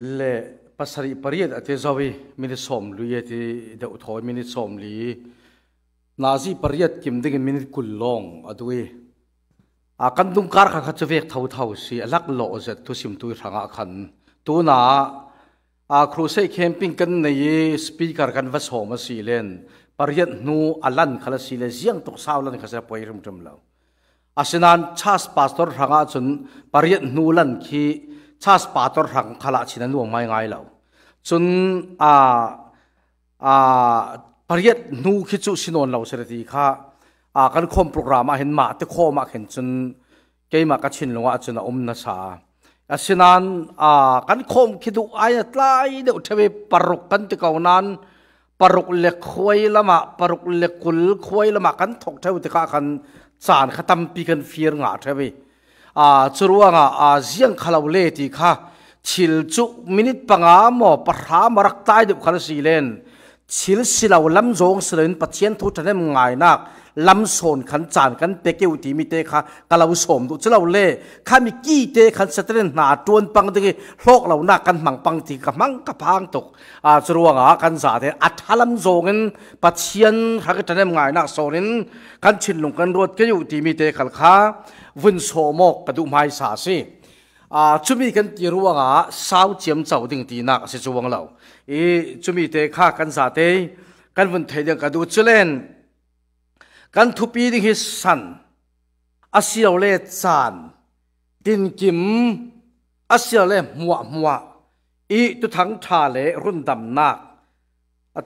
le pasari pariat ate zawi minit som lu ye ti de uthoi minit som li nazi pariat kim ding minit kul long adui a kan dung kar kha kha vek thau thau si alak lo zet tu sim tu ranga khan tu na a cruise camping kan nei speaker kan va som si len pariat nu alan khala si le ziang tok saw lan kha sa poi rum tum lo asinan chas pastor ranga chun pariat nu lan khi ชาสปาตอรหังขละชินันลวงไม่ง่ายเราจนอ่าอ่าปริยัตนูคิดจุชินนเราเสด็จีข้าอ่ากันคมโปรแกรมเห็นมาตะโคมาเห็นจนเกมากระชินลงว่าจนอมนาชาอาชินันอ่ากันคมคิดดูไอ้ตลายเดี๋ยเทวปรุกันตะเกานั้นปรุกเล็กควยละมาปรุกเล็กกุลควยละมากันถกเทวตะกากันสารขตัมปีกันฟีร์งาเทวี thave a churuanga a ziang khalau le ti kha chil chu minute panga mo parha marak tai de khal si len chil silau lam zong sren pathian thu thanem ngai nak lam son khan chan kan pe ke uti mi te kha kalau som du chlo le kha mi ki te khan satren na tuan pang de hlok lo na kan mang pang ti ka mang ka phang tok a churuanga kan za te athalam zongen pathian kha ka tanem ngai nak sonin kan chin lung kan rot ke uti mi te khal kha วุ่นโสมกกระดูไม้สาสิอาจุมีกันตีรัวงาสาวเจียมเจ้าดึงตีนักสิจวงเหล่าอีจุมีเตฆ่ากันสาเตกันวุ่นเทียงกระดูเจริญกันทุบปีดิ้งหิสันอาเซียวเล่จานตินกิมอาเซียวเล่มัวมัวอีตุทังทาเล่รุ่นดำนัก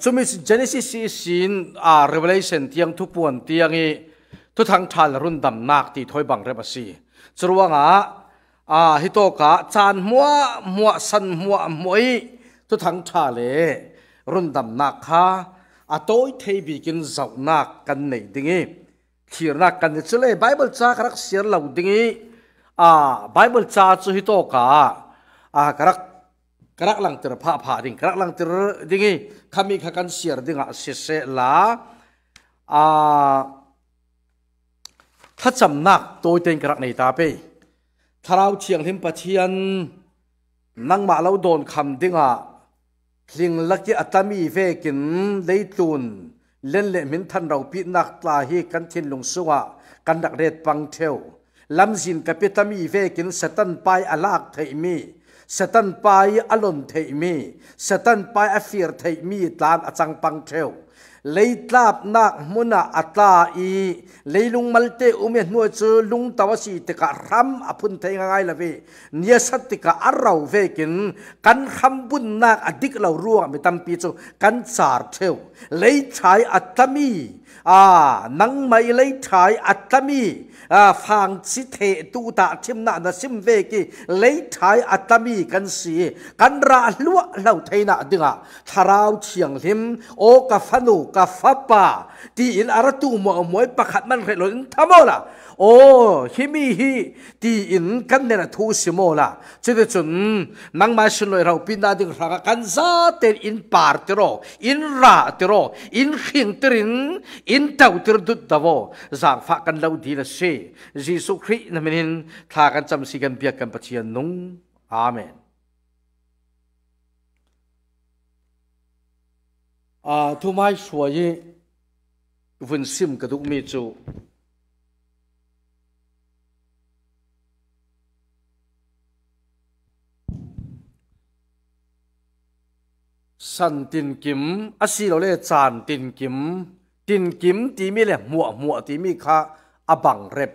จุมี Genesis สินอาเรเวลเลนเตียงทุบปวนเตียงอี ทุทังทันรุ่นดำนักตีถอยบังเรบสีจรวงอะอ่าฮิโตกะจานมัวมัวสันมัวมวยทุทังทาเลรุ่นดำนักค่ะอาโต้เทบีกินเจ้านักกันไหนดิ่งขีรนักกันเฉลยไบเบิลจ้ากรักเสียเหล่าดิ่งอ่าไบเบิลจ้าจุฮิโตกะอ่ากรักกระกลังเตอร์ผาผ่าดิ่งกระกลังเตอร์ดิ่งขามีขากันเสียดิ่งอะเสียเสละอ่า ถ้าจำนักตัวเต็งกระในตาไปทาเราเชียงทิมปะเชียนนั่งมาแล้วโดนคำดิ้งอะพลิงลักยี่อัตมีเฟกินได้ตูนเล่นเล่มินท่านเราพินักตาเฮกันเทินลงสวะกันดักเรดปังเทวลำสินกับพิตามีเฟกินสตันไปอลากเทมีสตันไปอลนเทมีสตันไปอฟิร์เทมีตานอจังปังเทว lấy tlap nak muna ata i leilung malte ume nuo chu lung tawasi te ka ram apun thei ngai la ve nia sat te ka arau ve kin kan kham bun nak adik lo ruwa mi tam pi chu kan char theu lei chai atami a nang mai lei chai atami ฟังสิเทตูตาชิมนานาซิมเวกีเลยทายอัตมีกันสีกันราลัวเราไทยนาดึงะทาราวเชียงลิมโอกาฟนูกาฟป่าตีอินอารตูมอมวยประคัดมันเรลนทำเอาละโอ้ฮิมีฮีตีอินกันเนี่ทูสิโมละจุดจุนนังมาชนเยเราปินาดึงสักกันซาเตอินปาร์ติโรอินราติโรอินขิงตรินอินเต้าติรดุดดาวจางฟักกันเราดีละสิ jisu khri na min tha kan cham si kan bia kan pachian nung amen à thu mai sủa yi vun sim cái đúc mi chu san tin kim asi lo le chan tin kim tin kim ti mi le muwa muwa ti mi kha อบังเร็บ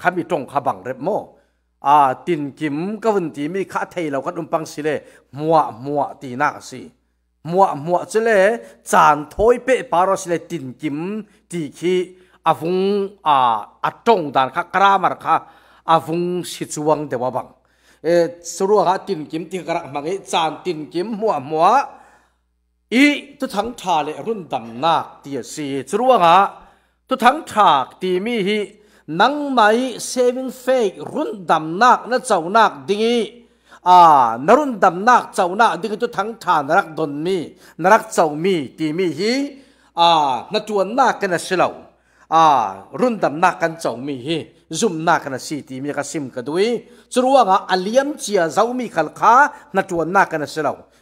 ขามีตรงขบังเร็บโมอ่าตินกิมก็วันทีมีข้าเทยเราก็ดุมปังสิเลมัวมัวตีนักสิมัวมัวสิเลจานทอยเป๊ปารสิเลตินกิมตีขีอาฟงอ่าอัตรงดานข้ากรามาข้าอาฟงสิจวงเดวบังเอสรัวฮาตินกิมตีกระมังไอจานตินกิมมัวมัวอีทุทั้งชาเลรุ่นดำนักเตียสีสรัว่า ทุทั้งฉากตีมีฮีนังไหมเซวิงเฟกรุ่นดำนักนั่นเจ้านักดีอ่านรุ่นดำนักเจ้านักดีทุทั้งถานรักดนมีนรักเจ้ามีตีมีฮีอ่านจวนนักกันนะสิเราอ่ารุ่นดำนักกันเจ้ามีฮี zoom na kana si ti mi kasim kadui churuwa nga aliam chia zaumi khalkha na tuan na kana selaw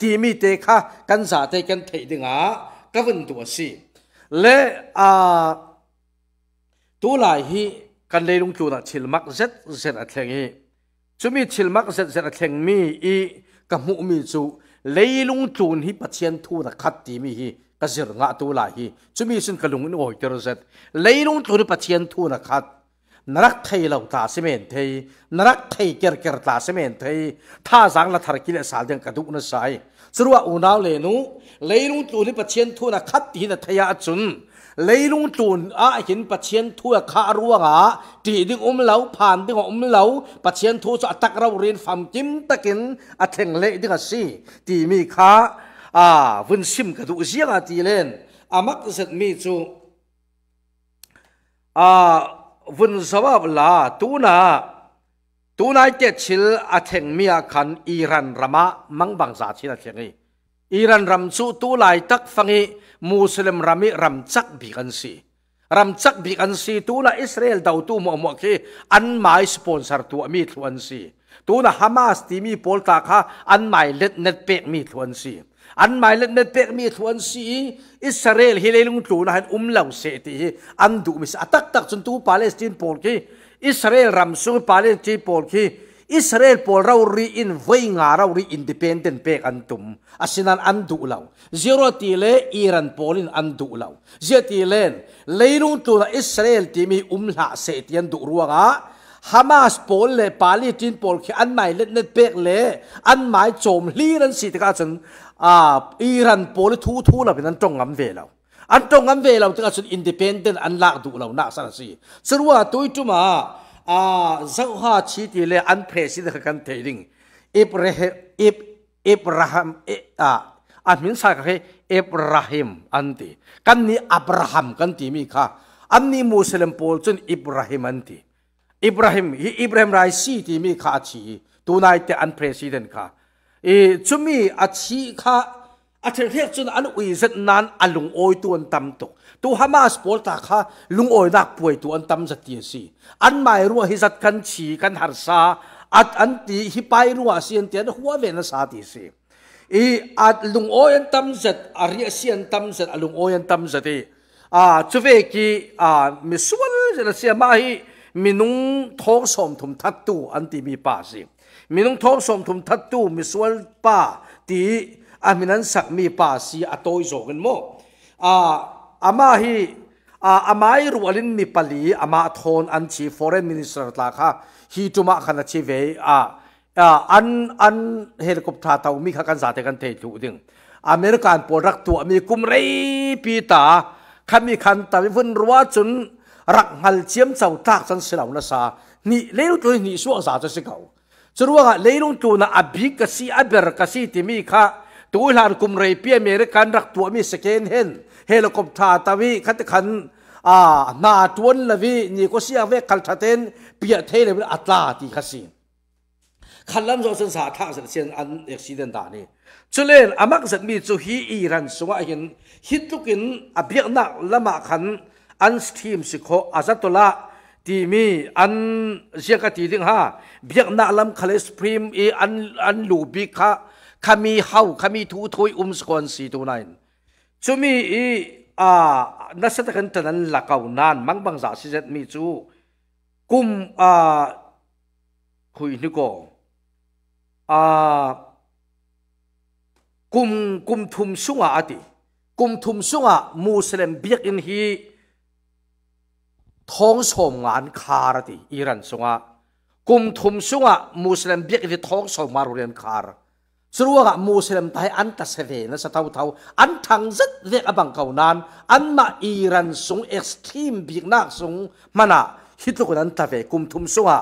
ตีมีเตค่ากันสาเตกันเถิดงาก็วันตัวสิเละอ่าตัวลายฮีกันเลยลงจูนัชิลมักเซ็ตเซ็ตอัดแทงฮีจุมีชิลมักเซ็ตเซ็ตอัดแทงมีอีกัมุมีจูเลยลงจูนฮีปัจเจียนทูนักขัดตีมีฮีกษตรงาตัวลายฮีจุมีสินกระลุงนี่โอยเจอเซ็ตเลยลงจูนปัจเจียนทูนักขัด นรักไทยเราตาเสมนไทยนรักไทยเกิดเกิดตาเสมนไทยท่าสังละทารกิเลสาเดงกระดุกนสายสรุปว่าอุณาวเลนุเลนุงตูนิปเชียนทุนขัดทีนทยาจุนเลนุงตูนอาหินปเชียนทุนคารัวงาตีดึงอุ้มเหลาผ่านดึงอุ้มเหลาปเชียนทุนะตักเราเรียนฝัมจิมตะกินอัดเถงเลดึงอสีตีมีขาอ่าวิ่นซิมกระดุกเสียงอาตีเล่นอามักเสร็มีจูอ่า sim ka du ziang a ti len amak zet mi chu à vun zawab la tu na tu nai te chil a theng mi a khan iran rama mang bang za china thengi iran ram chu tu lai tak fangi muslim rami ram chak bi kan si ram chak bi kan si tu na israel dau tu mo mo ke an mai sponsor tu mi thuan si tu na hamas ti mi pol ta kha an mai let net pek mi thuan si อันหมายเล่นเปกมีทวนสีอิสราเอลฮิเลลุงตูนะฮันอุมเหล่าเสตีอันดูมิสอตักตักจนตูปาเลสไตน์ปอลกีอิสราเอลรำซุงปาเลสไตน์ปอลกีอิสราเอลปอลเรารีอินไว้งาเรารีอินดิเพนเดนเปกอันตุมอาศินันอันดูเหล่าเจโรตีเลอิรันปอลินอันดูเหล่าเจตีเลนเลลุงตูนะอิสราเอลที่มีอุมหลาเสตีอันดูรัวงาฮามาสปอลเลปาลีจินปอลคีอันห มายเล่นเน็ตเปกเลอันหมายโจมลีรันสิตกาจนอ่าอิรันปอลทูทูเราเป็นอันตรงงำเวลาอันตรงงำเวลาตกาจนอินดิเพนเดนต์อันลักดูเราหน้าสันสีสรุปว่าตัวจุมาอ่าเจ้าข้าชีติเลอันเพรสิดกันเทลิงอิบราฮิมอิบอิบราฮิมอ่าอันมินสักให้อิบราฮิมอันตีกันนี้อับราฮัมกันตีมีค่ะอันนี้มุสลิมปอลจนอิบราฮิมอันตีอิบราฮิมอิบราฮิมไรซีที่มีข้าชีตัวนายแต่อันเพรสิดนค่ะ เอจุมีอาชีข้าอาเทเทจนอันอุยเซนนั้นอันลุงโอยตัวอันตำตกตัวฮามาสปอลตาข้าลุงโอยนักป่วยตัวอันตำสตยสีอันหมายรัวฮิสัตกันชีกันหารซาอัดอันตีฮิไปรัวเสียนเตียนหัวเวนสาติสีอีอัดลุงโอยอันตำสัตอาริยเสียนตำสัตลุงโอยอันตำสัตอ่าจุเวกีอ่ามิสวลจะเสียมาฮี มินุงท้องสมทุมทัตตูอันที่มีป่าสิมินุงท้องสมทุมทัตตูมิสวลป่าที่อามินันสักมีป่าสีอโตยโจกันโมอ่าอามาฮีอ่าอามาอีรัวลินมีปลีอามาทอนอันชีฟอเรนมินิสเตอร์ตาค่ะฮีจุมาขันชีเวอ่าอ่าอันอันเฮลิคอปเตอร์ตาวมีขักันสาเตกันเทจุดึงอเมริกันปวดรักตัวมีกุมเรปีตาขันมีขันตาวิฟุนรัวจน รักหัลเชียมเจ้าตากสันเสลาวนะซานี่เลวตัวนี่ชัวซาจะสิเขาจรวงเลวตัวน่ะอบิกสีอบเรกสีที่มีค่ะตัวหลานกุมเรย์เปียเมริกันรักตัวมีสเกนเห็นเฮลิคอปเตอร์ตาวีขัดขันอ่านาตวนลวีนี่ก็เสียเวกัลทัเทนเปียเทเลอัตลาตีขัสิขันลำโซสันสาทางสันเซียนอันเอกซิเดนตานี่จุเลนอามักสัตมีจูฮีอีรันสวะเห็นฮิตตุกินอเบียนักละมาขัน อันสทีมสิโคอาซาตุละทีมีอันเสียกตีดิงฮะเบียกนาลำคาเลสพรีมอีอันอันลูบิคะขามีเฮาขามีทูทอยอุมสกอนสีตัวนั้นจุมีอีอ่านัสตะกันตนั้นละเกานานมังบังจาสิเจมีจูกุมอ่าคุยนี่ก็อ่ากุมกุมทุมสุงอาติกุมทุมสุงอามุสลิมเบียกอินฮี ท้องสมงานคาร์ติอิรันสงะกุมทุมสงะมุสลิมเบียกที่ท้องสมมารุเรียนคาร์สรุปว่ามุสลิมไทยอันตัสเวนะสะเท่าเท่าอันทังจัดเรียกบังเขานานอันมาอิรันสงเอ็กซ์ตรีมบีกนักสงมันะฮิตลุกันตาเวกุมทุมสงะ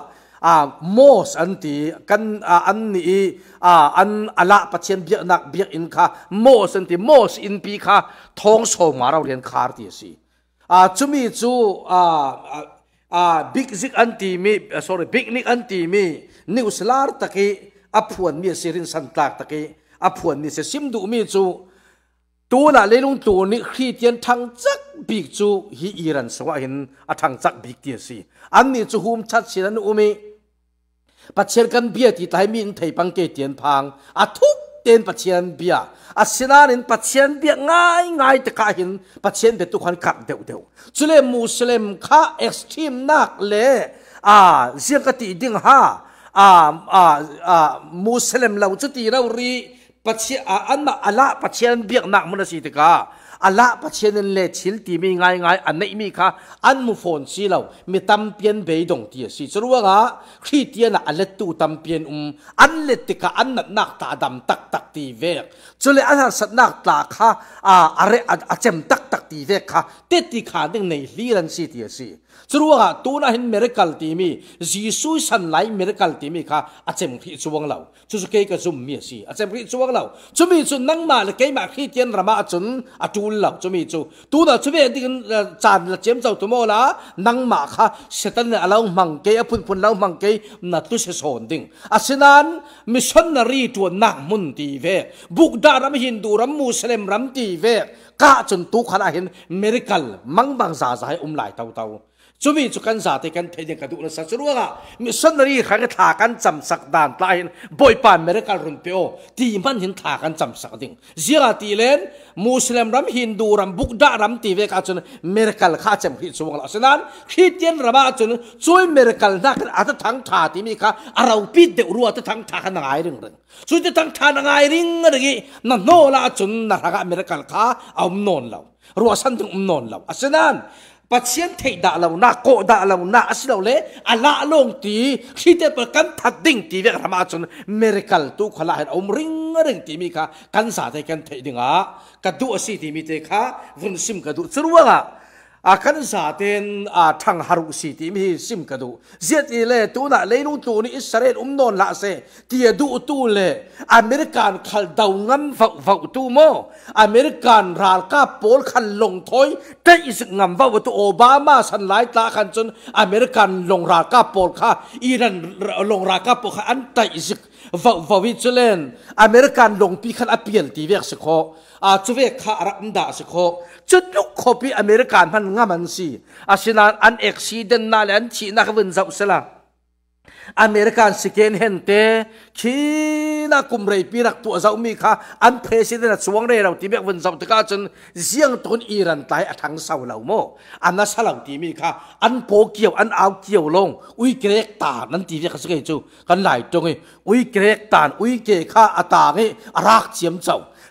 อ่ามอสอันตีกันอ่าอันนี้อ่าอันอละปัจเจนเบียนักเบียอินค่ะมอสอันตีมอสอินปีค่ะท้องสมาเราเรียนคาร์ตีสิ อ่าจุมีจูอ่าอ่าบิ๊กซิกอันตีมี sorry บิ๊กนิกอันตีมีนิวส์ลาร์ตะกี้อภวนมีสิรินสันตากตะกี้อภวนมีเสซิมดูมีจูตัวน่ะเลยลุงตัวนี้ขีดยันทาง จักบิ๊กจูฮีอีรันสวะเห็นอทางจักบิ๊กเดียสิอันนี้จูหุมชัดเจนอุมีปัจเจกันเบียที่ไท ยมีนไทยปังเกตียนพังอาทุกเต็นปัจเจนเบียอาศินานินปัจเจนเบียง่ายง่ายแต่ข้าเห็นปัจเจนเบ็ตุขันกักเดียวเดียว จุเลมุสลิมข้าเอ็กซ์ตรีมนักเล่อ่าเสียงกติดิ่งฮ่าอ่าอ่าอ่ามุสลิมเราจุดที่เรารีปัจเจอ่าอันมาอัลละปัจเจนเบียนักมันสิติกาอัลละปัจเจนเลชิลตีมีง่ายง่ายอันนี้มีค่ะอันมุฟอนสีเรามีตั้มเปียนเบยดงที่สิสรุปว่าคริสเตียนอันเลตูตั้มเปียนอุมอันเลติกาอันนักนักตาดำตักตักตีเวกจุเลอันสัตนักตาค่ะอาอะไรอาเจมตักตักตีเวกค่างในลีรันสีที่สิสรุปว่าตัวนั้นเห็นมิราคัลตีมีจีสุสันไลมิราคัลตีมีค่ะอาจจะมีช่วงเราชุดเกย์ก็จุ่มมีสิอาจจะมีช่วงเราจุ่มมีจุดนั่งมาเลยเกย์มาขี้เตียนรามาจุนอาจูลเราจุ่มมีจุตัวนั้นจุ่มมีที่กันจานละเจมเจ้าตัวโมละนั่งมาค่ะเสตันเรามังเกย์พุ่นพุ่นเรามังเกย์นัดตุเสสอนดิ่งอาศัยนั้นมิชชันนารีตัวนักมุนตีเวบุกดารามฮินดูรามมุสลิมรามตีเวกะจนตุขนาดเห็นมิราคัลมังบังซาซาให้อุ้มไหลเต่าเตา จุมีจุกันสาธิกันเทียนกันดูกนะสักส่วนว่ามีสันนีขังถากันจำสักดานตายบ่อยปานเมริการุนเปียวที่มันเห็นถากันจำสักดิ่งเสียตีเลนมุสลิมรำฮินดูรำบุกดารำตีเวกาจนเมริกาข้าจำคิดสวงละฉะนั้นคิดเย็นรำอาจนช่วยเมริกานักอาจจะทั้งถาที่มีค่ะเราปิดเดือดรัวจะทั้งถากันง่ายเรื่องเรื่องช่วยจะทั้งถาง่ายเรื่องเรื่องนั่นโนละจนนักเมริกาข้าเอานอนเรารัวสันถึงนอนเราฉะนั้นปัจเจียนเทดาเราหน้าโกดาเราหน้าอาเลยอาลาลงตีที่เดประนทัดดิ่งตีเวกธรรมะจน เมริกัลตุขลาเห็นอมริงริงตีมีค่ะกันสาเทกันเทดิ่งอะกระดูอสิตีมีเตค่ะวุ่นซิมกระดูสรุปว่า อาคันสาเตนอาทางฮารุสีที่มีซิมกระดูเจียตีเล่ตัวน่ะเลนูตัวนี้อิสราเอลอุ้มนอนละเสที่ดูตัวเล่อเมริกันขัดดาวงันฝักฝักตัวโมอเมริกันรัลกาโปลขันลงถอยแต่อิสงันฝักตัวโอบามาสันไลตาขันจนอเมริกันลงรัลกาโปลค่ะอิรันลงรัลกาโปลค่ะอันแต่อิส วาววิจเลนอเมริกันลงปีขันอเปียนตีเวกสกออาจุเวกข้ารักมดาสกอจุดลุกคบีอเมริกันพันงามันสีอาชินานอันเอ็กซิเดนนาเลนชีนักวินจับสละ อเมริกันสเกนเห็นเตขีนักกุมเรย์ปีรักตัวเจ้ามีค่ะอันเพรสิดนตสวงเรเราที่เบกวินจับตะก้าจนเสียงตนอิรันตายทั้งเสาเหล่าโมอันนั้นสลังที่มีค่ะอันโปเกี่ยวอันเอาเกี่ยวลงอุ้ยเกรกตานั่นที่เรียกสเกจูกันหลายตรงนี้อุ้ยเกรกตานอุ้ยเกค่าอตางี้รักเจียมเจ้า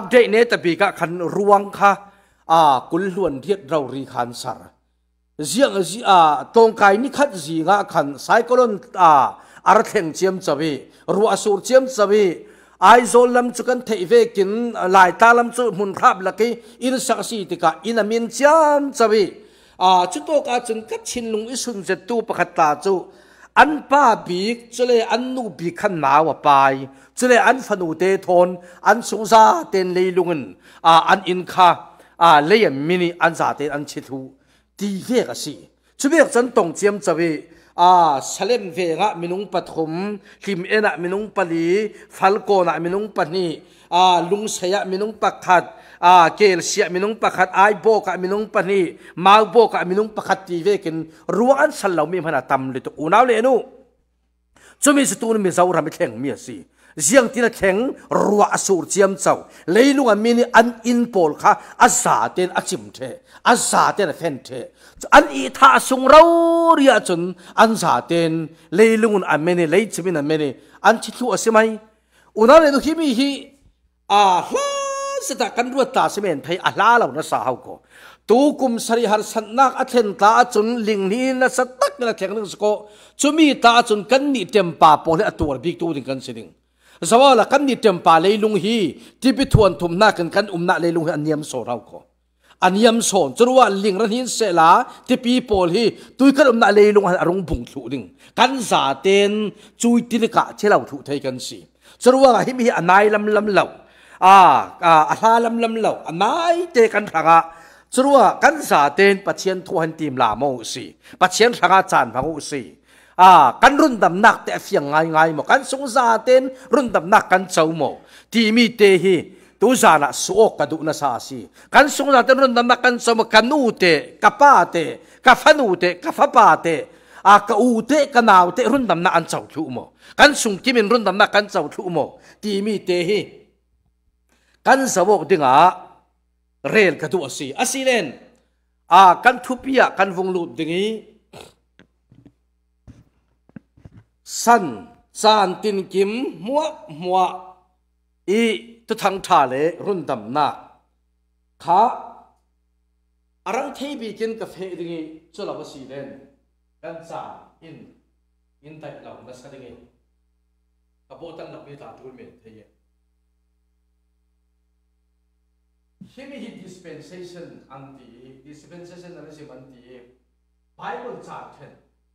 ลตูน่ะกันเกียงเตะท้าตากันจำสักเรระวีอ่ากันเกียงเตะกันหมายมีพุ่นปีอ่ากันอุณาวมีเสาโพลเนตตักกันเสียงี้กันสาเตกันเทดิงี้อ่าตูนายเนตปีกะขันรวงค่ะอ่ากุลลวนเดียดเรารีขันสารเสียงอ่าตรงกายนิคัดจีงะขันไซโคลอนอ่าอารเทงเจียมจวีรัวสูรเจียมจวีไอโซลัมจุกันเทเวกินลายตาลัมจุมุนทับลักอินสักสีติกาอินามินเจียมจวีอ่าจุดโตกาจุนกัดชินลุงอิสุนเจตูปะขัดตาจูอันป้าบีกจะเลยอันนูบีขันนาวไป จะเลยอันฟนูเตทนอันสุงซาเตนเลยลุงอ่าอันอินคาอ่าเลยมินิอันซาเตนอันชิทูดีเวกสิชุเวกจันตงเจียมจะเวอ่าสเลมเวงะมินุงปฐมคิมเอนะมินุงปลีฟัลโกนะมินุงปนีอ่าลุงเสียมินุงปักขัดอ่าเกลเสียมินุงปักขัดไอโบกะมินุงปนีมาโบกะมินุงปักขัดดีเวกินรัวอันสัลลามีพนาตำเลยตุอุนาวเลนูจุมีสตูนมีเจ้ารามิแข่งมีสิ riêng tina kheng ruwa asur chiam chau leilung a mini an in pol kha a za ten a chim the a za ten a fen the an i tha sung rau ria chun an za ten leilung a mini lei chimin a mini an chi thu asimai una le do hi mi hi a hla sita kan ruwa ta simen thai a hla lo na sa hau ko tu kum sari har san nak a thlen ta chun ling ni na sa tak na theng ning ko chumi ta chun kan ni tem pa pol a tur big tu ding kan siding zawala kan ni tem pa leilung hi ti pi thuan thum na kan kan um na leilung an niam so rau ko an yam son chruwa ling ran hin se la ti pi pol hi tui kan um na leilung an arung bung thu ding kan za ten chui ti ka chelau thu thai kan si chruwa hi mi anai lam lam lau à à a hla lam lam lo anai te kan thanga chruwa kan za ten pathian thuan tim la mo si pathian thanga chan phangu si อ่ากันรุ่นดำนักแต่เฟียงไงไงหมกันสงสาเต้นรุ่นดำนักกันเจ้าหมทีมีเตหีตัวจานะสวกกระดูนสซาสีกันสงสาเต้นรุ่นดำนักกันเจ้าหมกันอูเตกะป้าเตกะฟันูเตกะฟะป้าเตอากะอูเตกะนาวเตรุ่นดำนักอันเจ้าทุ่มกันสุงกิมินรุ่นดำนักกันเจ้าทุ่มทีมีเตหีกันสวกดึงอาเรลกระดูอสีอาสีเลนอากันทุพิยะกันวงลุดดิงี สั้นสานตินกิมมัวมัวอีตุทังทาเลรุ่นดำนักขาอารังเทบีกินกาแฟดิ่งจุลาวสีเลนกันสาอินอินไตเหล่านั้นสิ่งกระโปตันหนับมีตาทุนเมทเยฮิมิฮิดิสเพนเซชันอันตีดิสเพนเซชันอะไรสิมันตีไบเบิลจากเทน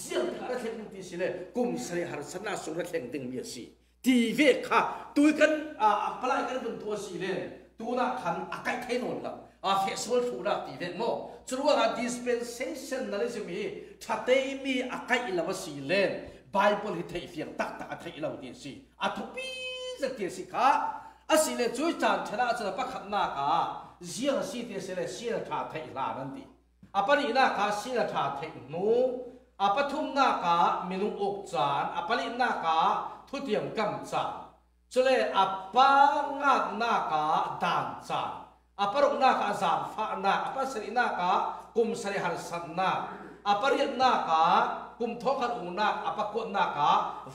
เสียงการะเทงตีสินะกุมสิริหาสนาสุรเทงดึงมีสิทีวีค่ะตัวกันอ่าปลายกันเป็นตัวสิเลนตัวนักขันอาการเทนนละอ่าเฟสบอลถูรักตีเวโมจรวงอาดิสเพนเซชันนั่นเลยสิมีทัตเตมีอาการอิลาวสิเลนไบเบิลที่เทียงตักตักเทอิลาวตีสิอาทุปีจะทีสิค่ะอาสิเลจุยจานชนะจะประคับนาคาเสียงสิเทียสิเลเสียงชาเทอิลานั่นดีอาปนินาคาเสียงชาเทนู อาปทุมนากามินุงอกจานอาปลินากาทุเทียมกำจานชเลอาปางากนากาดานจานอาปรุกนากาจานฟ้านาอาปสรินากากุมสริหันสันนาอาปริยนากากุมทอกันอุนาอาปกวนนากา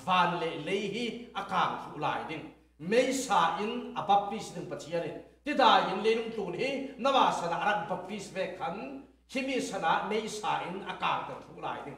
วานเลเลหีอาการสุลายดินไม่สาอินอาปปิสดินปัจจัยนี่ที่ได้ยินเรื่องตูนหีนวาสนารักปปิสเวกันที่มีสนาไม่สาอินอาการสุลายดิน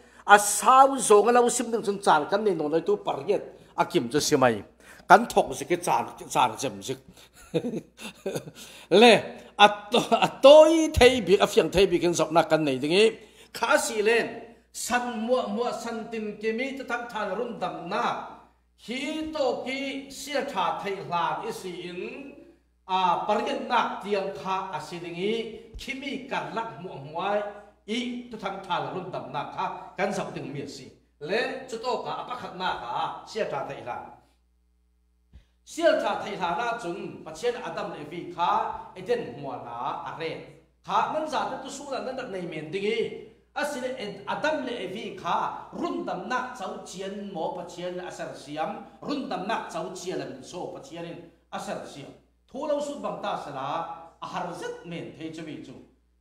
อาสาวโจงเราสิมดึงจนจานกันในนนในตู้ปริยัตอากิมจะสิไมกันถกสิกจานจานจำสิเล่อัตอัตโต้ยไทยบิกอฟียงไทยบิกันสอบนักกันในตรงนี้ข้าสีเล่นสันมัวมัวสันตินกิมีจะทั้งทานรุ่นดังนาฮีโตกีเสียชาไทยหลานอิสินอาปริยัตนักเตียงคาอาศิดงนี้คิมีกันลักมัวหวย จเจียนเอวีดำคารุ่นดำนักเจ้าเจียนมาศัยเสียมรุ่นดำนักเจ้าเจียนอาศัยเสียมรุ่นดำนักเจ้าเจียนอาศัยเสียมที่ตานั้นเมนเทรุ่นดำนักเจ้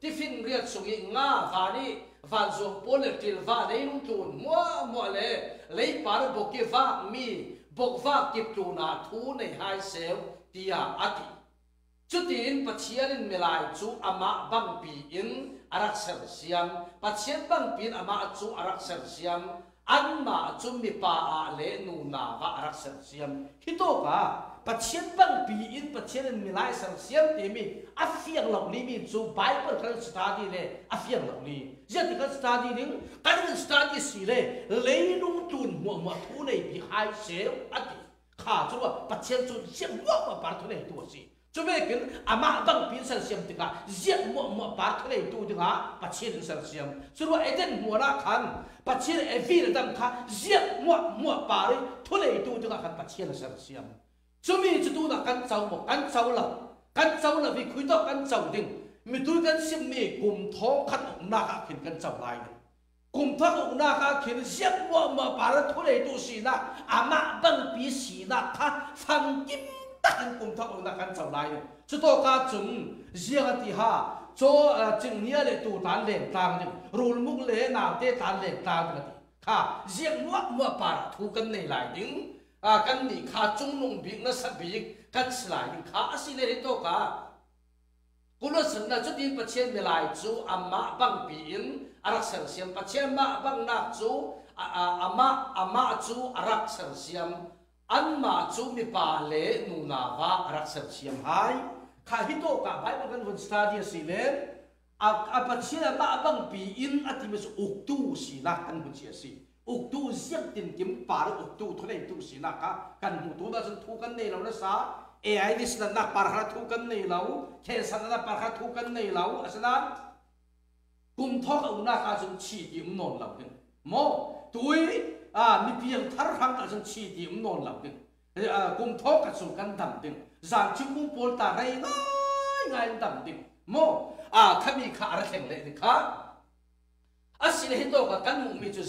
tiffin riat sungi nga vani van zo pole til va nei lung tun mo mo le lấy par bo ke va mi. Bok va kip tu na thu nei hai sel tia ati. Chutin pachianin milai chu ama bang pi in arak ser siam patient bang pin ama chu arak ser siam an ma chu mi pa a le nu na va arak ser siam hito ka? Patient bang pi in patient in milai ser siam ti mi. A fiang lo ni mi chu bible kan study le. A fiang lo ni. Ya ti kan study ding kan study si le. Le nu tun mo mo thu nei bi hai se ati kha chu patient chu siam mo ma par thu nei tu si cho về kiến à mà bằng pin sản xiêm thì cả giết mua mua bát cái này tu thì cả bắt chiến đến sản xiêm. Cho rồi ấy đến mua ra khăn bắt chiến ấy vì là đâm khá giết mua mua bát đấy thu này tu thì cả khăn bắt chiến là sản xiêm. Cho mình chỉ tu là căn cháu một, căn cháu là căn cháu là vì khuy đó căn cháu đinh mình tu căn xiêm mi cùng thong khăn ông na cả khiến căn cháu lại cùng thong ông na cả khiến giết mua mua bát đấy thu này tu xí na. À mà bằng pin xí na khá phăng kim takan kum thak na kan chau lai chu to ka chung zia ti ha cho ching nia le tu tan le tang ni rul muk le na te tan le tang ni kha zia muak mua par thu kan nei lai ding a kan ni kha chung nung bi na sa bi kan slai ding kha asi le to ka kulo san na chu tin pachien me lai chu amma bang bi in arak ser siam pachien ma bang na chu ama ama chu arak ser siam an ma chu mi pa le nu na va rak sar chiam hai. Kha hi to ka bai ba kan von study si le a a pa chia ma bang pi in ati mes uk tu si na kan bu chia si. Uk tu siam tin kim pa uk tu thole tu si na ka. Kan mu tu ba san thu kan nei lo na sa. Ai dis na na par ha thu kan nei lo. Khe san na par ha thu kan nei lo. Asana kum thok au na ka sun chi im non lo mo, tui อ่ามีเพียงทารังกันสังชีดีมนอนหลับดึงอ่ากุมทอกันสุกันดำดึงจางชิมุงโพลตาไรง่ายง่ายดำดึงโมอ่าถ้ามีขาอะไรแข็งเลยนะคะอาศิลหิโตกับกันมุงมีจุ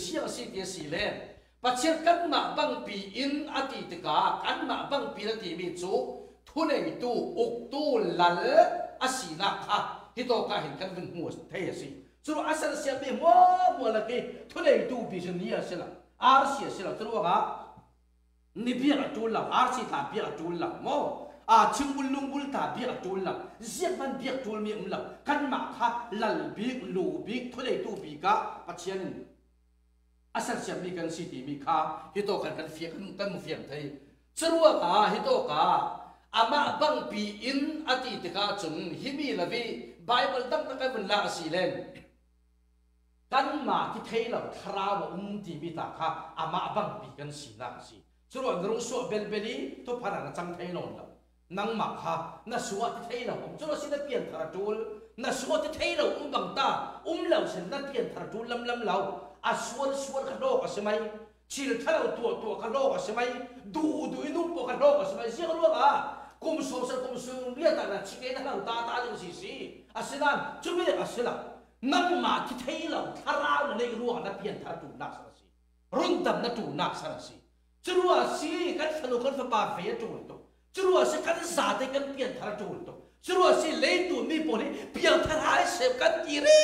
RC sẽ là tôi ạ ni biết là tôi làm RC ta biết là tôi làm à chung bul lung bul ta biết là tôi làm giết văn biết mi um làm căn mà tha lal biết lù biết thôi đấy tu biết cả bắt chiến asal siam mi kan si mi kha hi to kan kan fia kan kan mu fiam thei. Churwa ka hi to ama bang pi in, ati te ka chung hi mi lavi, bible dang ta ka bun la si len. กันมาที่เทเราคราวอุ้มทีมีตาค่ะอามาบังปีกันสีนักสีส่วนรุ่งสวเบลเบลีทุกพันธุ์จังเทนนเรานังมาค่ะน่าสวดที่เทเราผมส่วนสิ่งที่เปลี่ยนทาร์จูลน่าสวดที่เทเราอุ้มบังตาอุ้มเราเส้นนั้นเปลี่ยนทาร์จูลลำลำเราอาสวดสวดกระโดดใช่ไหมชิลท่าเราตัวตัวกระโดดใช่ไหมดูดูนุ่มปกระโดดใช่ไหมเสียกระโดดอะกุมสงสัยกุมสูงเรียกแต่ละชิคกี้พายเราตาตาเรื่องสีสีอาศัยนั้นจุดนี้อาศัยนั้นนั่งมาที่เที่ยวทาราวใน รัวนับเพียนทารูนักสันสีรุ่นดำนับจูนักสันสีจรัวสีกันสนุกกันฝาบาเฟียจูนตุจรัวสีกันสาดกันเปลี่ยนทาจูนตุจ chu ro si le tu mi po ni piang thar hai se kan ti re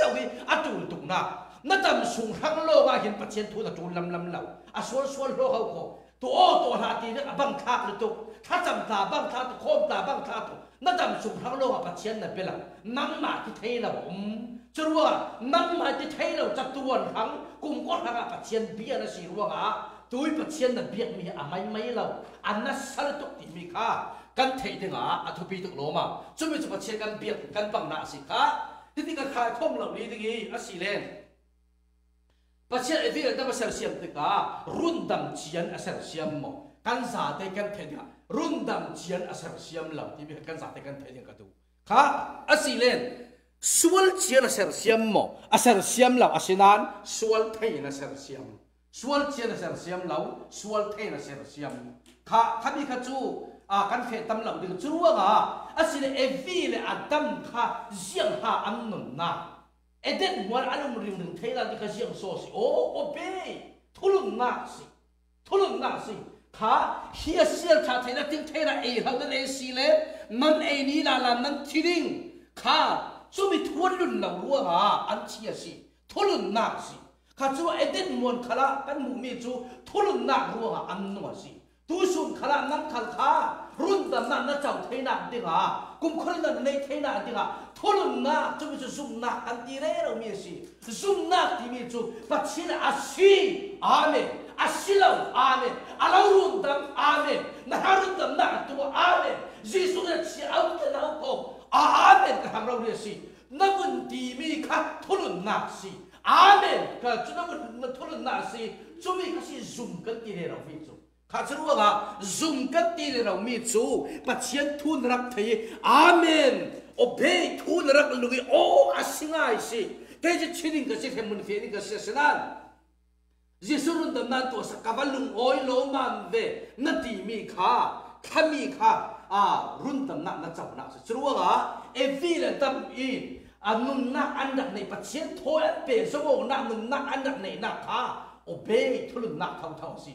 ra wi atul tung na na tam sung hang lo ga hin pathian thu da tu lam lam lo a sol sol lo ho ko ตัวตัวหาตีเนี่ยบังคับเลยตุกถ้าจำตาบังคับตุโคมตาบังคับตุกน่าจำสุขทั้โลกอะปัจเจียนน่ะเป็นหลังนั่งมาที่เทเราผมจะรู้ว่านั่งมาที่เทเราจะตุวันทั้งกลุ่มก็ทั้งปัจเจียนเบียร์นะสิรู้ว่าตัวปัจเจียนน่ะเบียร์มีอะไม่ไม่เราอันนั้นสารตุกตีมีค่ากันเทดึงอะอัตุปีตุกโลมาจุดไม่จุปัจเจียนกันเบียร์กันบังหน้าสิค่าที่นี่ก็ขายข้องเหล่านี้ดีอะสิเล่ สวลเจียนอะเสียเสียมมอะเสียเสียมเหล่าอะสินันสวลเทยนะเสียเสียม sual chia na ser siam lo sual the na ser siam kha khami kha chu a kan fe tam lo ding chu wa ga asile evi le adam kha jiang ha an nun na eden war alum ring ring thela di kha jiang so si o o be thulun na si thulun na si kha hia sial tha thela ting thela e ha na le si le man e ni la la nan thiring kha chu mi thulun lo ruwa ga an chia si thulun na si ข้าจูเอเดนมวนขละกัน มุมีจูทุลุนนักรัวอันนัวสิตูสุนขละนักขัลขารุ่นดำนักนักเจ้าเทนักดิงากุมคนนั้นในเทนักดิงาทุลุนนักจูมีจูซุมนักอันตีเร่เรามีสิซุมนักที่มีจูปัจฉินอาศีอาเมนอาศีลาวอาเมนอาล 他只不过用个地的农民族，把钱吐那个地，阿门，我被吐那个路的，哦，阿心阿心，这是确定的，是他们确定的，是是哪？耶稣论的那多是搞把龙爱罗曼的，那地米卡，他米卡啊，论的那那怎么那是？只不过啊，一为了他们。啊，侬那安达内把钱拖来，别说我那侬那安达内那卡，我别拖了那头头先。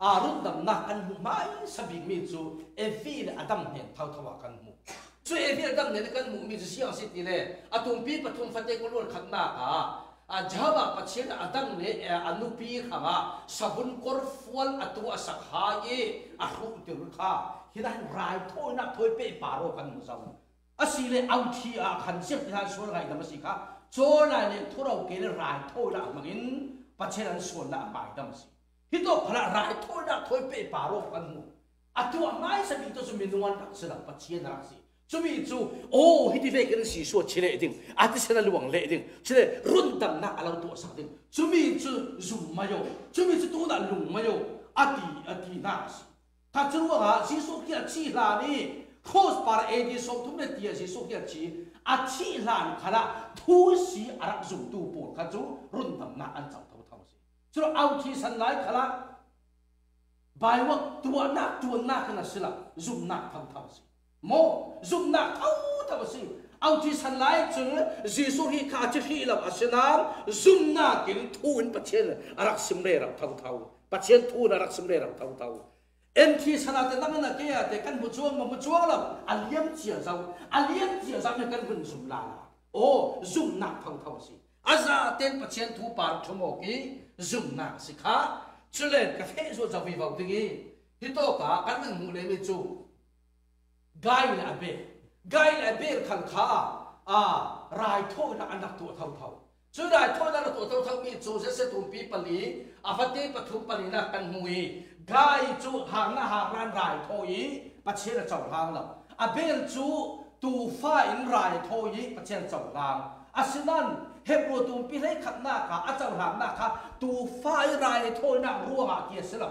ำนักจูประเทศทุลุนนักปาราทุโมประเทศทูซุ่มนักปาราทุโมข้าประเทศทุลุนหุ่มนักปาราทุโมอาฟ้าอ่าใช่ไหน้าสิเลนกันเฟลองนี้ดีอาศิเลเสียขาเทนูอาจารย์นี่นะฮะเสียชาเทนัวอารุณดำนักอันหูไม่สบิมีจูเอฟีเลอดัมเห็นเท่าทว่ากันหูช่วยเอฟีเลอดัมเห็นกันหูมีจูเสียงสิทีเลยอาตุมปีปฐุมฟันเตกุลวนขันนาคาอาจาบะปัจเจนอดัมเลอนุปีข้าสบุนกอร์ฟวลอตัวสักหายอาหุติรุข้าฮิดันรายโทนักถอยเปปาโรกันมุสาวอาศิเลเอาทีอาขันเสียที่ท่านส่วนไรธรรมสิกาโจนาเลทุเราเกลรายโทละมังินปัจเจนันส่วนละหมายดำสิฮิตโตพรรายโทษนะถอยเปปารกกันมูอัตัวไม่สมิตัวสมินวันรักษาสิ จุมีจูโอ้ฮิตเวกันสีส่วนเชลดิงอาทิเชลลวงเลดิงเชลรุ่นดำนักเราตัวสักดิงจุมีจูจุมาโยจุมีจูตัวนั้นลุงมาโยอาทิอาทินักสิถ้าจูว่าสีสุขีชีลานี่โคสปาร์เอดีส่งทุ่มเนตียสีสุขีชีอาทิลานขณะทุสีอารักจุตูปูขจูรุ่นดำนักอันเจ้า cho au thi san lai khala bai wa tua na tua na kana sila zum na thau thau si mo zum na thau thau si au thi san lai chung jisu hi kha chi hi lam asinam zum na kin thu in pachen arak sim re rak thau thau pachen thu na rak sim re rak thau thau en thi sana te nam na ke ya te kan bu chuang ma bu chuang lam aliam chia zau aliam chia zau ne kan bun zum la o zum na thau thau si aza ten pachen thu par thumo ki zum na si kha chule ka fe so za vi vau tingi hi to ka kan nang mu le mi chu gai la be gai la be khang kha a rai tho na an dak tu thau thau chu rai tho na tu thau thau mi chu se se tum pi pali a fa te pa thum pali na kan hui gai chu hang na hang ran rai tho yi pa che la chau hang la a bel chu tu fa in rai tho yi pa chen chau hang asinan hebro tum pi lai khat na kha a chau ram na kha tu fai rai thoi na ruwa ti sala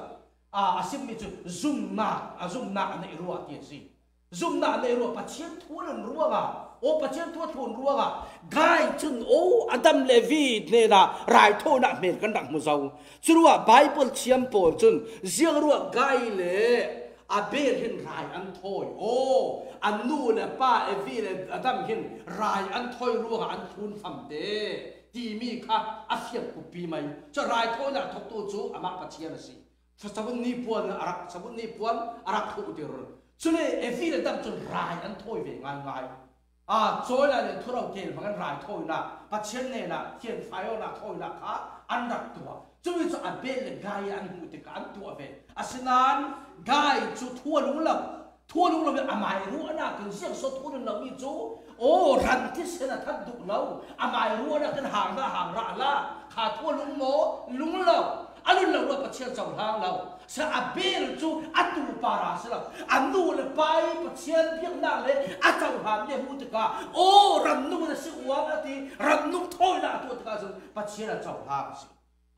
a asim mi chu, zum na, a zum na ne ruwa ti si. Zum na ne ruwa pa chen thu len ruwa ga o pa chen thua thun ruwa ga gai chun o, adam levi ne na rai tho na men kan dang mu zau. Chuwa bible chiam por chun zia ruwa gai le a ber hin rai an thoi o an nu le pa e vi le adam hin rai an thoi ruwa an thun pham de ดีมีค่ะอาเซียนกุปีไหมจะรายโทษนะทกตัวจูอามาปัจเจียนสิสบุนนี่ปวนอารักสบุนนี่ปวนอารักทุกเดือนสุดเลยเอฟีเลยตั้งจนรายอันโทษเวงง่ายอ่าโจยละเนี่ยทุเราเกลมันรายโทษนะปัจเจียนเนี่ยนะเทียนไฟอนะโทษนะค่ะอันดักตัว จุดจะอันเบลเลยกายอันหูติกันตัวเวอาศินันกายจุดทั่วลุงเราทั่วลุงเราเป็นอามายรู้นะถึงเสียงสดทั่วลุงเรามีจูโอ้รันที่เสนาทัดดุเราอามายรู้นะกันห่างละห่างละละขาทั่ว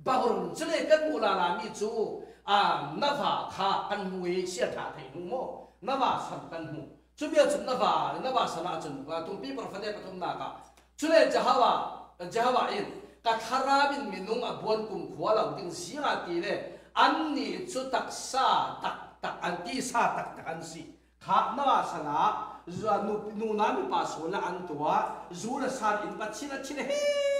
จ้าทางสิโอ้ข้าจงกลัวจนทุนนักเท่าเท่าโอเบยทุนนักเท่าเท่าข้าประเทศอันนั้นนั้นสวรรค์สิแค่มันน่ะเฟกินโอ้เลวตุริอาซาติ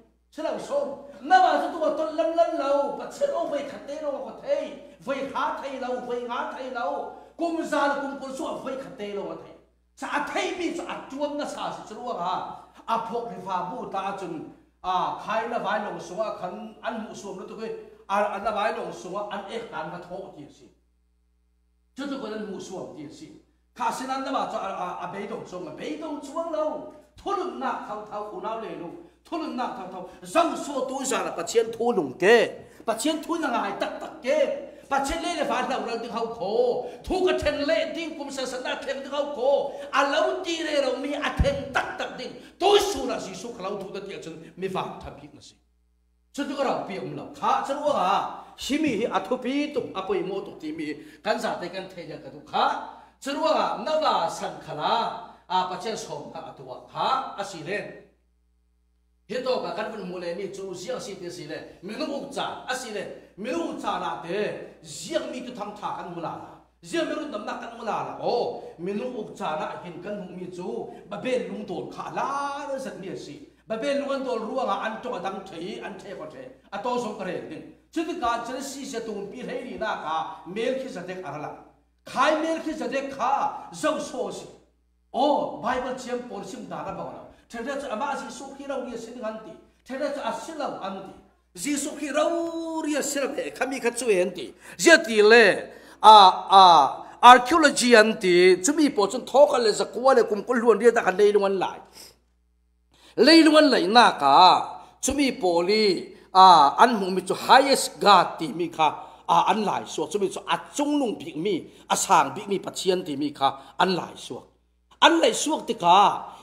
าอะลงกันตัวจึงเรากุมซากุมกุลสุปเชนโอไทยนนเราจะรู้ว่าหน้าจะปเชนโอไทยเอ็มซีที่ตัวละปเชนโอไทยโอละกุ มซากุลสุไทยนนละโอละจุบิสอัดอัดอัดชินตัวละกุยละโอละดุงน่ะตัวไม่เชื่อเราชมหน้าจะตัวตัวลำลำเราปเชนโอไปขัดเตเราก็ไทยไฟหาไทยเราไฟหายเรากุมซากุมกุลสุไฟขัดเตเราก็ไทย sa thai mi sa chuam na sa si chruwa ha a phok ri fa bu ta chun a khai na vai long suwa khan an mu suam na to ke a an na vai long suwa an ek tan ka tho ti si chu tu ko nan mu suam ti si kha sin an na ba cho a a bei dong song a bei dong chuang lo thulun na thau thau u nau le lu thulun na thau thau zang so tu za la pa chen thu lung ke pa chen thu na ngai tak tak ke ปัจเจเลเลฟ้าเราเราดึงเขาโคทุกเทนเลดิ้งกุมศาสนาเทนดึงเขาโคอาเราตีเรเรามีอาเทนตักตักดิ้งตัวสุนัสิสุขเราทุกที่จนไมีฟังทับพิกนะสิฉันก็เราเปียมเราข้าฉันว่าชิมีอัตุปีตุอภัยโมตุทีมีกันสาธิกันเทียกันทุกข้าฉันว่านวาสังขลาอาปัจเจสมกับตัวข้าอาศิเลน ဟိတောကကတ်ဖန်မိုလေနီဂျူဇီယစီတစီလေမင်းငုတ်ချာအစီလေမင်းငုတ်ချာလာတဲ့ဇီယမီတထမ်ထာကန်မူလာဇီယမီရုနမ်နာကန်မူလာလာအိုမင်းငုတ်ချာနာဟင်ကန်မူမီဂျူဘဘေလုံတောခါလာရစက်မီစီဘဘေလုံတောရူငါအန်တောဒန်ထေအန်ထေပါထေအတောဆုံကရေဒင်းချစ်ကာချစ်စီစတုံပီဟေရီနာကာမဲခိစတဲ့အရလာခိုင်မဲခိစတဲ့ခါဇောဆောစီအိုဘိုင်ဘယ်ချမ်ပေါ်စီမဒါရဘော เชียมปอลซิมดากันบ้างแล้วเทเดจะอามาสิสุขีเราเรียสิงอันตีเทเดจะอาศิลาอันตีสิสุขีเราเรียสิลาเอขามีขัดช่วยอันตีเจตีเล่อ่าอ่า archaeology อันตีจะมีปอจนทอกันเลยสักวันเลยคุมกุลล้วนเรี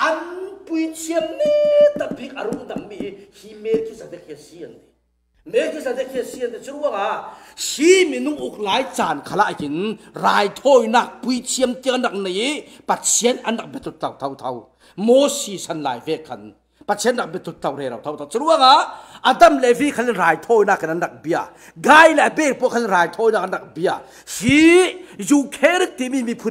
อันปุยเชียนี่ตบิกอารมณ์ดังมีฮิเมกิสันเดกเขียนเมกิสันเดกเขียนเดชัวงะฮิมินุอุกหลายจานขละหินรายโอยนักปุยเชียนเตีหนักนี้ปัดเชียนอันดักเบ็ดตุเต่าเท่าเท่าโมซีสันหลเวกันปัดเชียนดักเบ็ดตุเต่าเรเราเท่าเท่าชัวงะ อลจุนหายสกาปัจเจียนขันดักเบียทีสิอาจงต้องมีปัจเจียนขันดักเบียทีสิอันดักเบียอีจุมีอี an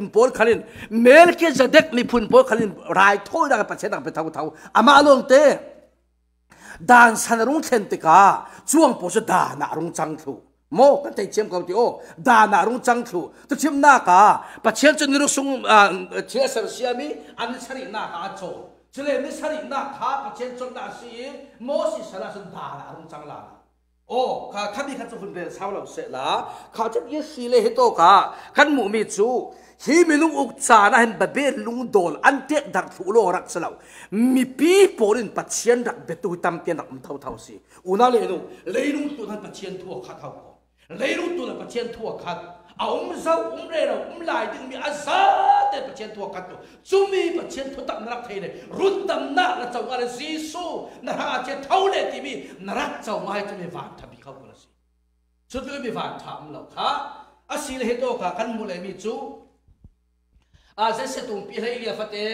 pui chiam ne ta pik arum dam mi hi me ki sa de ke sian de me ki sa de ke sian de chu wa hi mi nung uk lai จะเลนิสริน่าข้าประเชนจนนาสีโมสิสนาสุดาละรุงจังลาโอ้ข้าข้ามีขันสุขุนฟือยนสาวเราเสร็จละข้าจะยึดสีเลยให้โตข้าขันหมู่มีจูฮีมีลุงอุกจานะเห็นบะเบลุงโดลอันเตะดักถูโลรักสลาวมีปีโปรินปัจเชียนรักเบตุตัมเตียนรักมเท่าเท่าสิอุนาเลนุเลนุตัวนั้นปัจเชียนทั่วข้าเท่าเลนุตัวนั้นปัจเชียนทั่วข้า งอ่าเชื่อสัรเสียมีอันนี้สรินากาโจ chile mi sari na kha pa chen chon na si mo si sala sun da la rung chang la o kha kha bi kha chu hun be saw lo se la kha chat ye si le he to ka kan mu mi chu hi mi lung uk cha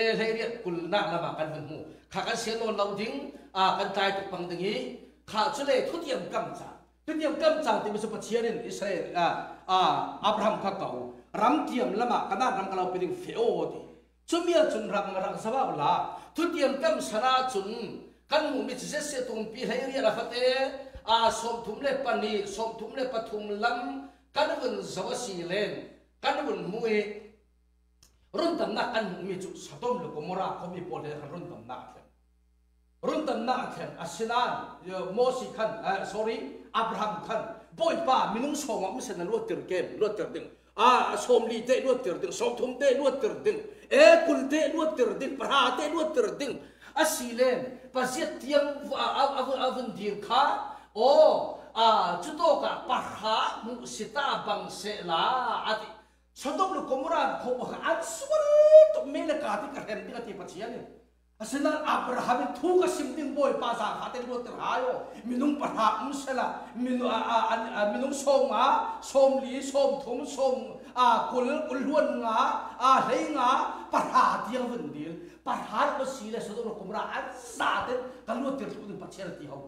na hen ba be lung dol an tek dak thu lo rak salau mi pi porin pa chen dak be tu tam tian dak thau thau si una le nu le lung tu han pa chen thu kha thau ko le lung tu la pa chen thu kha a อาอับราฮัมข้าเก่ารำเทียมละมากระดานรำกระเราไปถึงเฟโอดีชุมีจุนรังรังสบาวลาทุเทียมกำสนาจุนกันมุมิเจเสตุมปีเฮียละฟะเตอาสมทุมเลปันีสมทุมเลปทุมลำกันวุ่นสวัสดีเลนกันวุ่นมวยรุ่นตำนักกันมุมิจุสตอมลูกมราคมีปอลเลกัรุ่นตำนักรุ่นตำนักเถนอัสลานโมสิขันเออ sorry อับราฮัมขัน boy pa minung som. Am sen lo tir kem lo tir ding a som li te lo tir ding som thum te lo tir ding e kul te lo tir ding pra te lo tir ding asilen pasiat tiang avun avun dir kha o a chuto ka? Parha mu sita bang se la. Ati sodom lo komura ko an suwal to mele ka ti ka hem ti ka ti pachian asina abraham thu ka simding boy pa sa khaten lo ter hayo minung parha um sela minu a a minung som a som li som thum som a kul kul luan nga a lei nga parha tiang vun dil parha ko sile so do kumra an sa te kan lo ter thu pa cher ti ho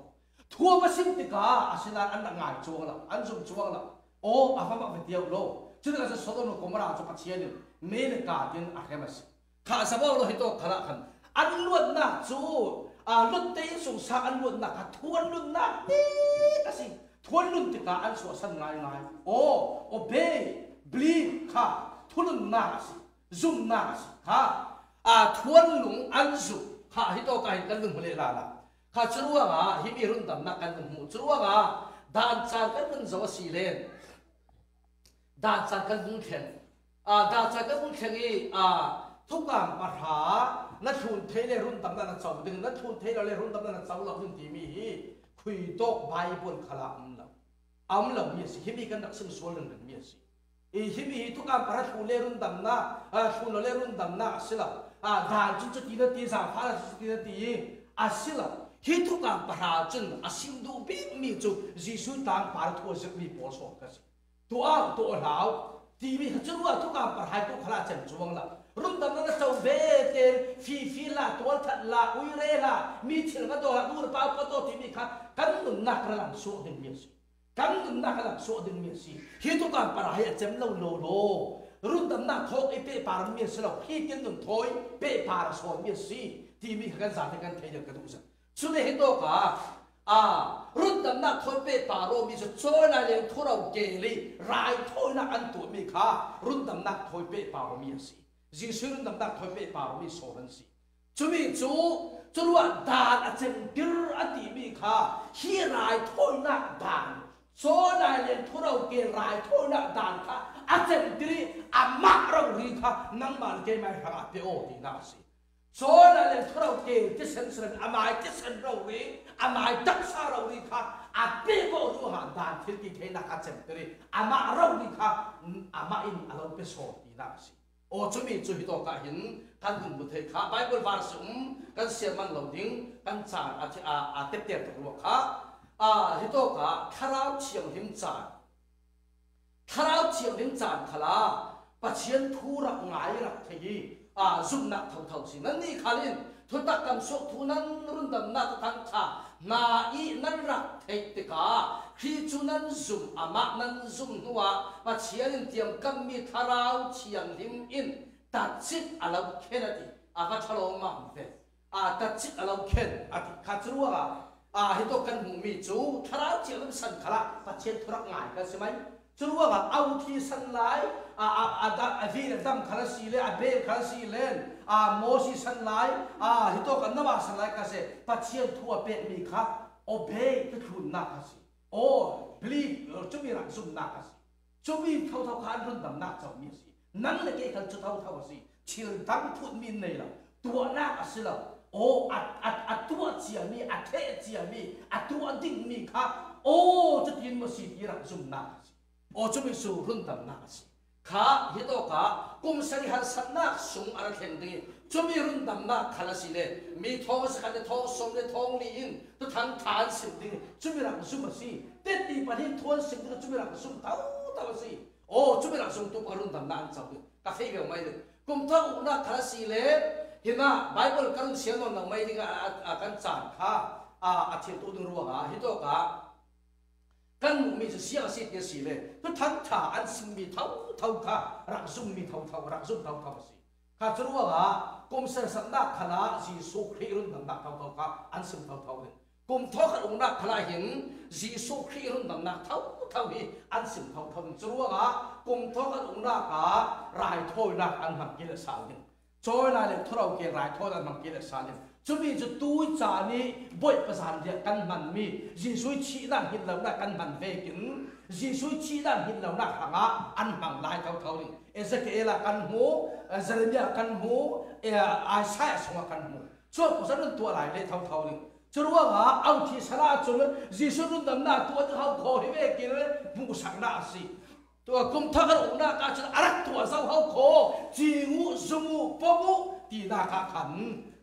thu ma sim ti ka asina an ngai chuang la an zum chuang la o a fa ma ve tiao lo chu ka so do kumra cho pa cher ni me ne ka tin a hemas kha sa bo lo hito khala khan อันล้วนนักจูอ่าลุดเตยสงสารอันล้วนนักทวนลุนนักนี่ก็สิทวนลุนติกาอันสวสันง่ายง่ายโอ้โอเบบลีค่ะทวนลุนนักสิซุ่มนักสิค่ะอ่าทวนลุงอันสุค่ะฮิโตกายกันลุงเฮลลาละค่ะจรัวกะฮิมีรุนดำนักกันลุงหูจรัวกะดานจานกันลุงจะว่าสีเลนดานจานกันลุงเข็นอ่าดานจานกันลุงเข็นอีอ่าทุกการปัญหานัทุนเทเลรุ่นตำนางนัทุนเทเลรุ่นตำนานเจ้าเราหุ่นที่มีคุยโต๊ะใบบนขลามเราอามเรามีสิฮิมีกันนักซึ่งส่วนหนึ่งมีสิอีฮิมีทุกการปัญหา ทุนเลรุ่นตำนาอ่าทุนเลรุ่นตำนาสิละอ่าด่านจุดจุดที่นั่นที่สามฟ้าจุดที่นั่นที่อาสิละฮิทุกการปัญหาจุนอาสิมดูบีมีจุดจีสุตังปาร์ทัวสิมีปอสกันสิตัวตัวเราทีวีจุดว่าทุกการปะหายทุกขลาเจ็บจวงละ รุ่มดำนั้นเจ้าเบเตนฟีฟีลาตัวถัดลาอุยเรลามีถิ่นก็ตัวดูร์ป้าก็ตัวที่มีค่ะกันหนุนนักระลังสวดมีสิกันหนุนนักระลังสวดมีสิฮิตุการปะไรเจมเลวโลโลรุ่นดำนักทกไอเป้ปารมีสิเราพี่กินหนุนทอยเป้ปารสวดมีสิที่มีกันสาธกันเทียนกันดูสิสุดเหตัวก็อารุ่นดำนักทอยเปป่าโรมีสุดโซนาเลนทุเราเกลีรายทอยนักอันตัวมีค่ะรุ่นดำนักทอยเปป่าโรมีสิ ยิ่งสูงดังดักทอยไปป่ามีโซนสิจู่มีจู่จู่ล้วนดานอาจารย์ดิร์อดีมีข้าฮีไรทอยนักดานโซนไรเล่นทุเราเกลไรทอยนักดานข้าอาจารย์ดิร์อามักเราดีข้านั่งมันเกลไม่หาไปโอดีน่าสิโซนไรเล่นทุเราเกลที่เซนส์เล่นอามายที่เซนเราเวอามายดักซาเราดีข้าอาเปโกดูหันดานที่กิเทนักอาจารย์ดิร์อามักเราดีข้าอามาอินเราไปโซนดีน่าสิ ค่ะอามาอินอาเราเปโซดีนักสิโอ้จุมีจุดตัวกันเห็นกันหุ่นบุตรค่ะไบเบิลวาร์สุมกันเสียมันเราดิ้งกันจานอาทิอาอาเต็มเต็มตัวค่ะอ่าฮิโตกะคาราวเชียงหิมจานคาราเชียงหิมจานคลาปัจเจียนทูรักงายรักทีอ่าซุมนักเท่องเท่าสินั่นนี่ขาลินทุตักกันสุกทุนั้นรุ่นดำนักทั้งชานาอีนั่นรักเทติกา คีจุนั้นซุ่มอามานั้นซุ่มนัวมาเชียนเตรียมกัมมีทาราวเชียงหิมอินตัดชิดอะไรเคนติอาก็ชะลอมาเดอาตัดชิดอะไรเคนอติขัดรัวอ่าฮิโตกันหูมีจูทาราวเชียงสันขละปัจเจนทุรักง่ายกันใช่ไหมจูว่าเอาที่สันไลอาอาอาดัอาวีดัมคาราสีเลอาเบลคาราสีเลนอาโมซิสันไลอาฮิโตกันนวาสันไลกันเสปัจเจียนทัวเป็ดมีค่ะโอเบก็ทุนนักสิ โอ้พลีจุมีรักซุ่มนักสิจุมีเท่าเท่าขันรุ่นดำนักจ้ามีสินั่นเลยเกี่ยวกับจุดเท่าเท่าสิชิลตั้งทุนมีในเราตัวนักสิเราโอ้อัดอัดอัดตัวเจียมีอัดเทเจียมีอัดตัวดิ่งมีค่ะโอ้จะยินมาสิที่รักซุ่มนักสิโอ้จุมีสู่รุ่นดำนักสิข้าฮิโตกากุมสันหันสันนักสุงอาร์เคนดี จุมีรุ่นดำนักขลัสิเลยมีท้องสักเทองสมเลยท้องลีอินตุทันทานสิบดีจุมีรักสุมาสีเต็ดดีปะทินทวนสิบดีจุมีรักสุมเต้าเต้าสีโอ้จุมีรักสุมตุปรุนดำนักจับกาเฟ่เบลไม่ดีกุมท้าอุนักขลัสิเลฮินะไบเบิลกันเสียงนนไม่ดีกากันจานข้าอาอาทิตย์ตุนรัวกาฮิตโตกากันมีจะเสียสิเดียสิเลยทุกทั้งทานสิมีเท่าเท่าค่ะรักซุ่มมีเท่าเท่ารักซุ่มเท่าเท่าสิ ข้าจะรู้ว่ากุมเสสันนักขณะสีสุขีรุ่นต่างๆเท่าเท่าค่ะอันสิมเท่าเท่าเลยกุมทอขันองนักขณะเห็นสีสุขีรุ่นต่างๆเท่าเท่านี้อันสิมเท่าเท่าจะรู้ว่ากุมทอขันองนักรายโทยนักอันหักกิเลสาลินจอยนายเลยทุเราเกรายโทยนักหักกิเลสาลินจุมีจะตู้จานี้บ่อยภาษาเดียกันมันมีจีสุยชีนั่งหินเหล่านั้น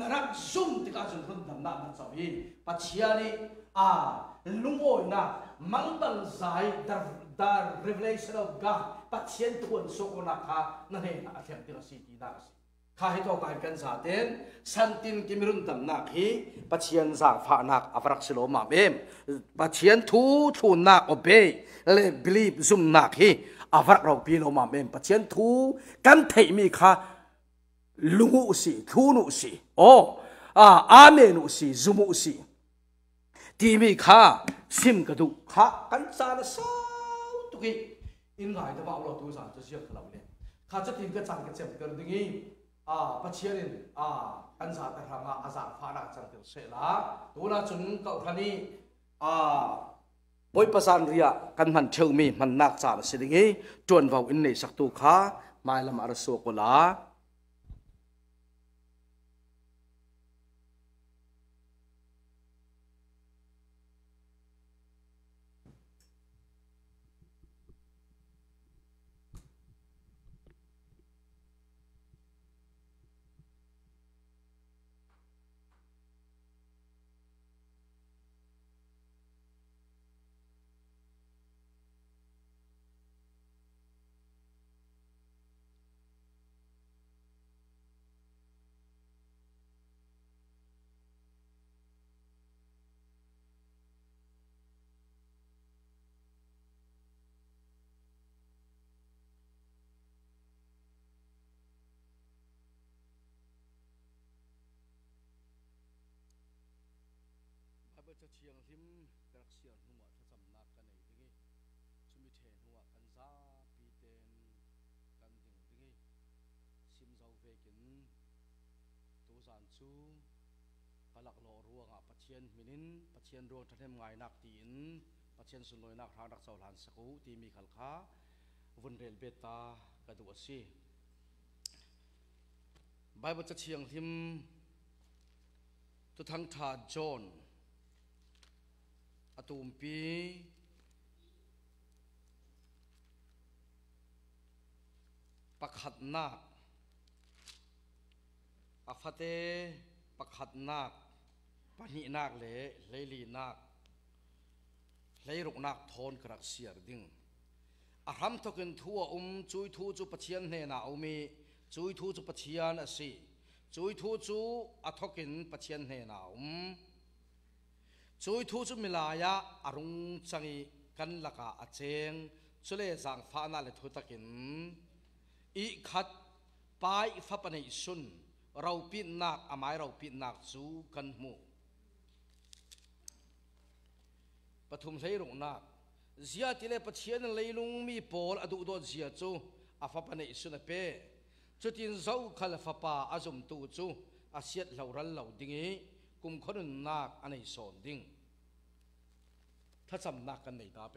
นรักซุ่มติกาจนรุ่นดำหน้ามาสาวีปัจเจียนี่อาลุงโอ้ยนะมังบังใจดาดา revelation of God ปัจเจียนทุนสกุลนักฮะนั่นเองอาเซียนติลสีดีนาสิข้าให้ตัวการกันสาเตนสันตินกิมรุนดำนักฮีปัจเจียนสักฝานักอัฟรักสิโลมาเบมปัจเจียนทุทูนนักอเบเลบลีบซุมนักฮีอัฟรักเราพีโลมาเบมปัจเจียนทุกันเทมีค่ะ thu kan thei mi kha lungu si thunu si o a amenu si zumu si ti mi kha sim ka du kha kan sa na sa tu ki in ngai da ba lo tu sa to sia khala le kha cha tin ka chang ka chem ka dingi a pa chiarin a kan sa ta ha ma a za pha na chang te se la tu na chun ka khani a boi pasan ria kan man theu mi man nak cha si dingi tuan vào in nei sak tu kha mai lam ar so ko la Bible cha chiang him karak sian nuwa tha cham nak kan nei dingi chumi the nuwa kan za pi ten kan ding dingi sim zau ve kin tu zan chu kalak lo ruanga pathian minin pathian ruang thatem ngai nak ti in pathian sun loi nak thang dak chaw lan saku ti mi khal kha vun rel beta ka du asi Bible cha chiang him tu thang tha John อตุมปีปักขัดนัก อฟเตปะขัดนักปนินักเลเลยลีนักเลยรุกนักทนกระเสียรดิ่งอารมทกินทั่วอุ้มจุยทูจุปเชียนเนนาอุมีจุยทูจุปเชียนสิจุยทูจุอัทกินปเชียนเนนาอุมจุยทูจุมิลายะอารุงจังีกันละกาอเจงสุเลสังฟานาเลทุตกินอีขัดไปฟ้าปนิสุน เราพิจนักอมายเราพิจนักสู้กันหมู่ปฐุมไช้รงนักเสียที่เลปเชียนเลยลุงมีปอลอดุดอดเสียจูอาฟ้าปนิสุนเปจุดินเจ้าขลฟ้าป่าอาจมตูจูอาเสียดเหล่ารันเหล่าดิ่งกุมคนนักอันไหนสอนดิ่งถ้าจำนักกันไหนตาไป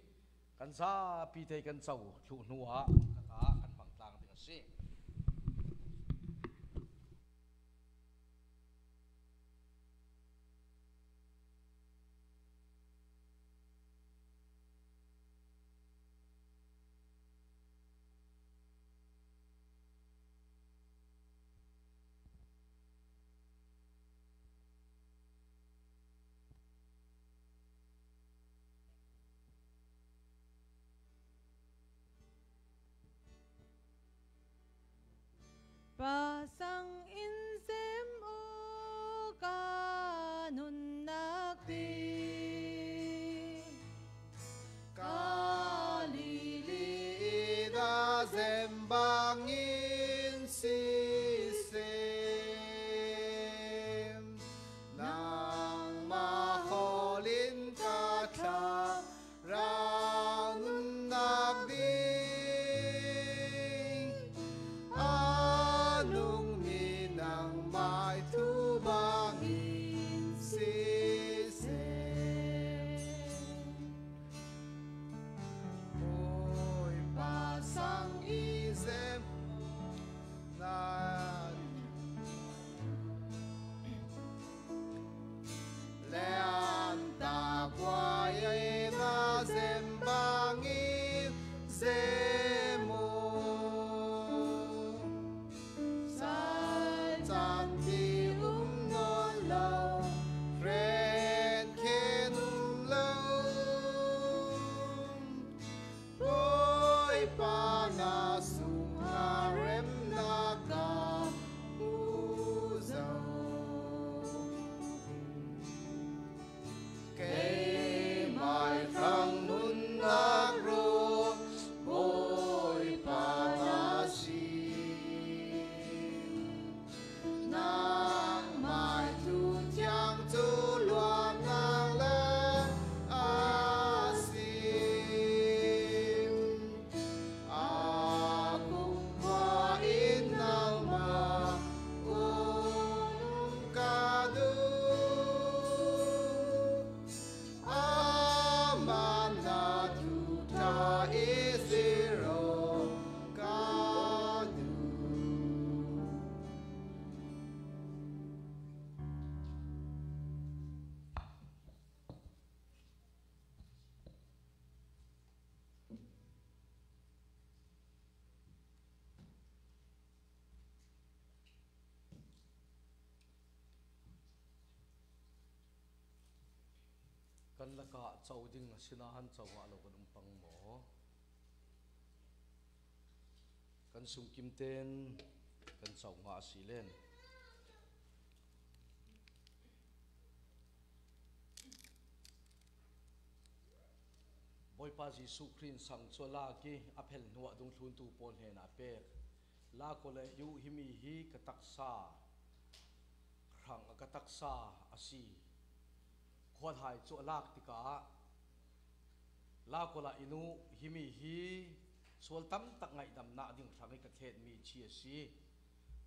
kan sa pi te kan chau thu nuwa กันละกะเจ้าดิ่งสินาหันเจ้าว่าเรากันอุ้มปังหมอกันสุงกิมเตนกันเจ้าว่สีเล่นบอยปาจิสุครินสังโซลากีอภัยหนวดงทุนตูปนเฮนาเปกลาโคเลยุหิมีฮีกตักซาครังกตักซาอาศี หัวถ่ายจัวลากติกาลาโกลาอินุฮิมิฮีส่วนตั้มตักไงดำนาดิ่งรังกระเทศมีเชียซี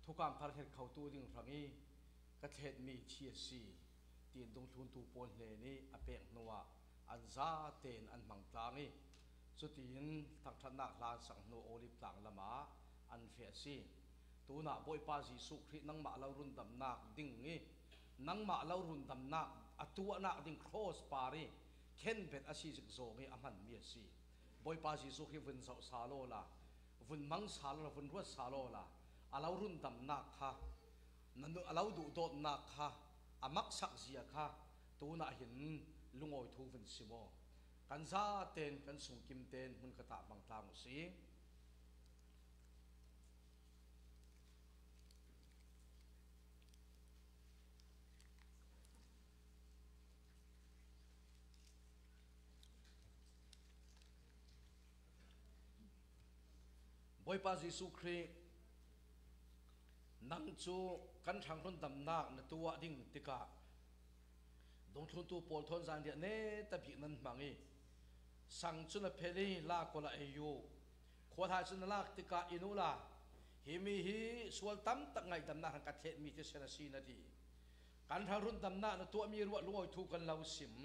ทุกการพารเทศเขาตูดิ่งรังกระเทศมีเชียซีตีนตรงทุนตูปนเลนี่อเปกนัวอันซาเตนอันมังตางีสุดที่นทักทนักลานสังโนโอลิปต่างละมาอันเฟียซีตูน่าบอยปาจีสุครินังมาเรารุนดำนาดิ่งงี้ นังมาเล่ารุนตำนักอตัวนักดิ่งโครสปารีเข็นเป็ดอาชีพโจงให้อามันมีสิบอยปาจิสุขิวันสาวซาโลลาวันมังสาลลาวันรัวซาโลละอาเล่ารุนตำนักฮะนั่นอาเล่าดูโดนักฮะอามักสักเสียฮะตัวนักเห็นลุงอ้ยทูวันสิโมกันซาเตนกันสุงกิมเตนมันกระตาบางตามสิ อยปาจิสุครีนั่งจูกันทางคนดำนักนตัวดิ่งติกาดงทุนตัวปวดทนสันเดียเนตะบินันมังอีสังจุนเพลีลากลาเอยูขวทายจุนลากติกาอินุลาฮิมิฮิส่วนตั้มตั้งไงดำนักทางกเทศมีเทศนาซีนาดีกันทางรุ่นดำนักนตัวมีรัวรวยทุกันเราสิม